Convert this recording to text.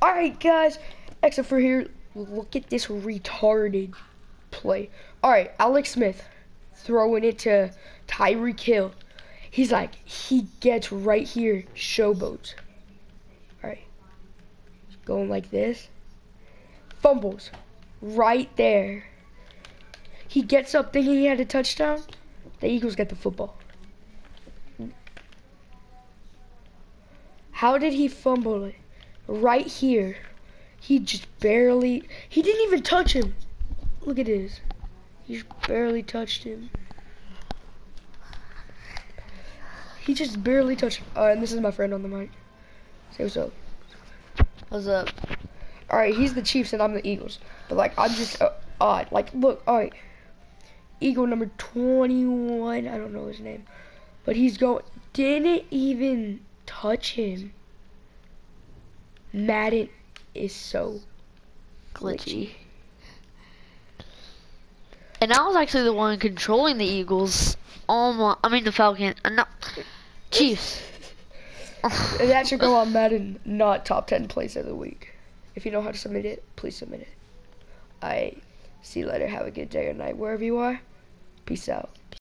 All right, guys. Except for here, look at this retarded play. All right, Alex Smith throwing it to Tyreek Hill. He's like, he gets right here, showboats. All right, going like this. Fumbles right there. He gets up thinking he had a touchdown. The Eagles get the football. How did he fumble it? Right here. He just barely, he didn't even touch him. Look at this. He just barely touched him. He just barely touched him. Uh, and this is my friend on the mic. Say what's up. What's up? Alright, he's the Chiefs and I'm the Eagles. But like, I'm just uh, odd. Like, look, alright. Eagle number 21, I don't know his name. But he's going, didn't even touch him. Madden is so Glitchy. And I was actually the one controlling the Eagles. Oh my, I mean the Falcon. Uh, no, Chiefs. that should go on Madden, not top 10 plays of the week. If you know how to submit it, please submit it. I see you later. Have a good day or night wherever you are. Peace out.